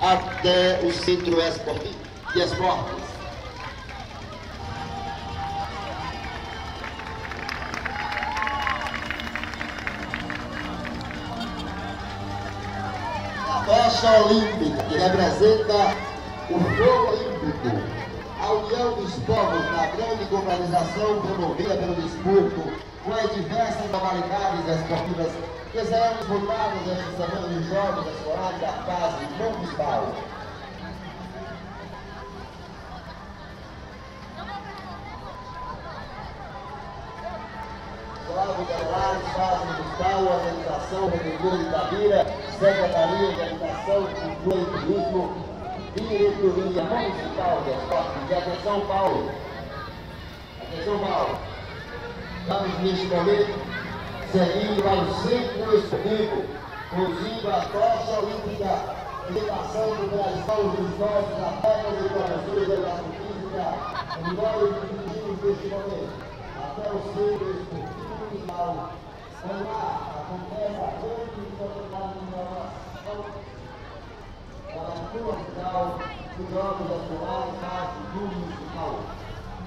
até o Centro Esportivo de Esportes. A tocha olímpica que representa o jogo olímpico, a união dos povos na grande globalização promovida pelo desporto, com as diversas modalidades esportivas que serão disputadas esta semana nos Jogos Escolares da em Conquistal. Flávio Carvalho, Espaço Municipal, Organização de Itabira, Secretaria de Habitação, Cultura e Turismo, Diretoria Municipal de Esportes de Atenção Paulo. Atenção Paulo. Estamos neste momento seguindo para o Centro Esportivo, conduzindo a tocha olímpica, educação do Brasil dos nossos atletas e professores de educação física, em nós dirigimos neste momento. Até o Centro Esportivo Municipal. Vamos lá, acontece a grande oportunidade de inovação para a tua final dos Jogos Escolares Fase do Municipal.